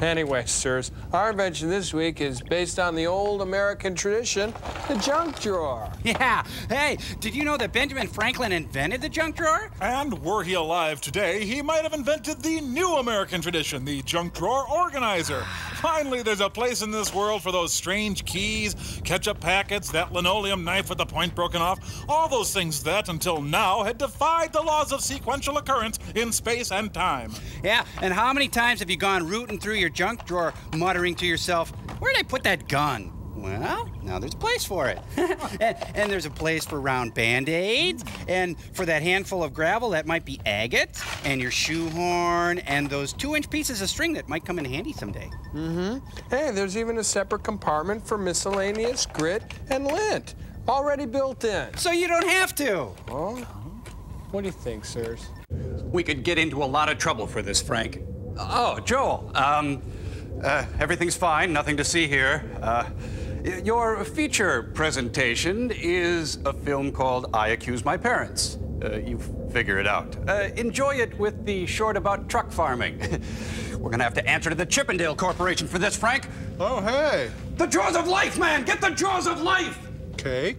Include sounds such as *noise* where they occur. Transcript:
Anyway, sirs, our invention this week is based on the old American tradition, the junk drawer. Yeah. Hey, did you know that Benjamin Franklin invented the junk drawer? And were he alive today, he might have invented the new American tradition, the junk drawer organizer. Finally, there's a place in this world for those strange keys, ketchup packets, that linoleum knife with the point broken off, all those things that, until now, had defied the laws of sequential occurrence in space and time. Yeah, and how many times have you gone rooting through your junk drawer, muttering to yourself, Where'd I put that gun? Well, now there's a place for it. *laughs* and, and, there's a place for round band aids, and for that handful of gravel that might be agate, and your shoehorn, and those two inch pieces of string that might come in handy someday. Mm hmm. Hey, there's even a separate compartment for miscellaneous grit and lint, already built in. So you don't have to. Oh? What do you think, sirs? We could get into a lot of trouble for this, Frank. Oh, Joel, um, uh, everything's fine, nothing to see here. Uh, your feature presentation is a film called I Accuse My Parents. Uh, you figure it out. Uh, enjoy it with the short about truck farming. *laughs* We're gonna have to answer to the Chippendale Corporation for this, Frank. Oh, hey. The jaws of life, man! Get the jaws of life! Cake?